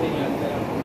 手にあったら